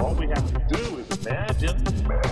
All we have to do is imagine.